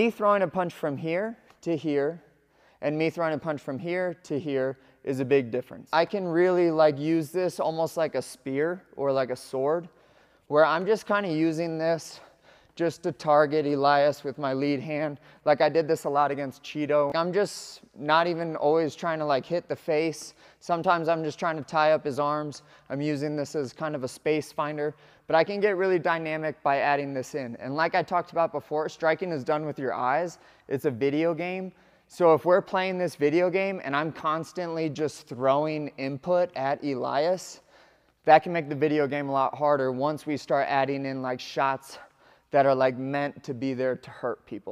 Me throwing a punch from here to here and me throwing a punch from here to here is a big difference. I can really like use this almost like a spear or like a sword where I'm just kind of using this just to target Elias with my lead hand. Like I did this a lot against Chito. I'm just not even always trying to like hit the face. Sometimes I'm just trying to tie up his arms. I'm using this as kind of a space finder, but I can get really dynamic by adding this in. And like I talked about before, striking is done with your eyes. It's a video game. So if we're playing this video game and I'm constantly just throwing input at Elias, that can make the video game a lot harder once we start adding in like shots that are like meant to be there to hurt people.